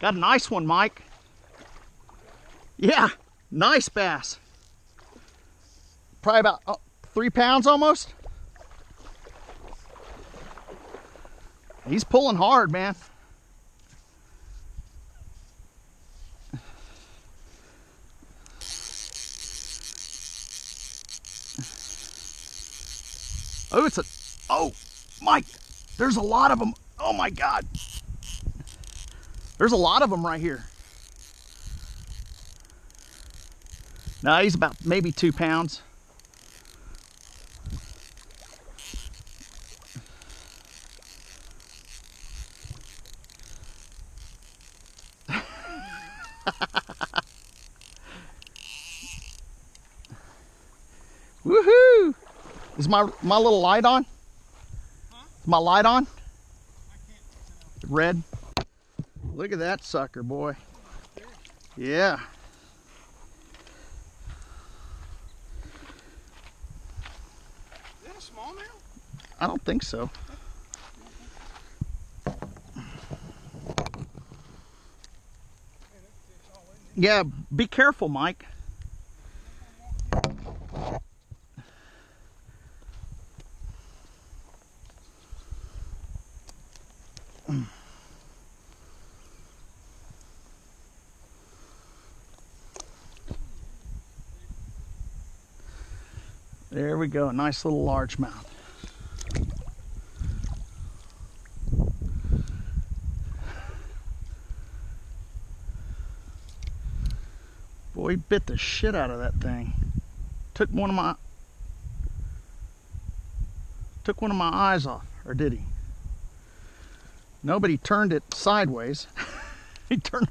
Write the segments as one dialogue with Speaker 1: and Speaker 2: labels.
Speaker 1: Got a nice one, Mike. Yeah, nice bass. Probably about oh, three pounds almost. He's pulling hard, man. Oh, it's a, oh, Mike, there's a lot of them. Oh my God. There's a lot of them right here. No, he's about maybe two pounds. Woohoo! Is my my little light on? Is my light on? Red. Look at that sucker, boy. Yeah.
Speaker 2: Is that a smallmouth?
Speaker 1: I don't think so. Yeah, be careful, Mike. There we go, a nice little largemouth. Boy, he bit the shit out of that thing. Took one of my took one of my eyes off, or did he? Nobody turned it sideways. he turned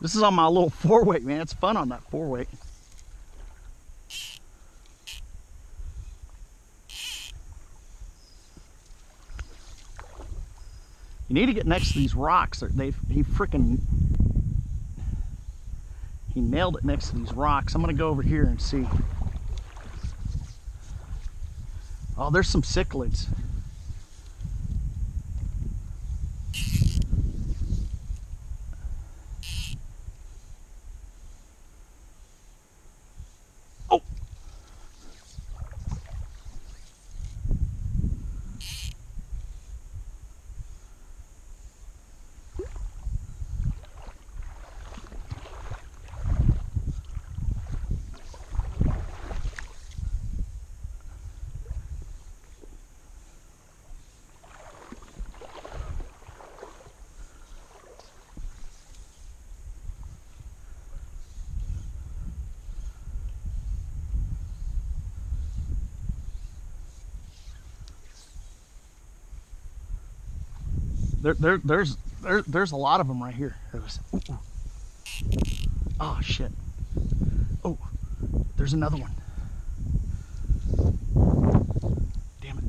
Speaker 1: This is on my little four weight, man. It's fun on that four weight. You need to get next to these rocks. They he freaking he nailed it next to these rocks. I'm gonna go over here and see. Oh, there's some cichlids. There, there, there's, there, there's a lot of them right here. There was. Oh shit! Oh, there's another one. Damn it!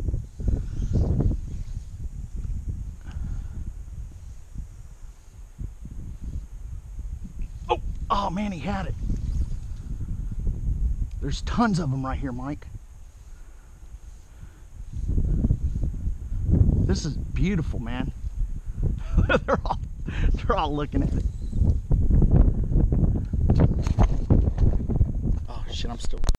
Speaker 1: Oh, oh man, he had it. There's tons of them right here, Mike. This is beautiful, man. they're all they're all looking at it. Oh shit, I'm still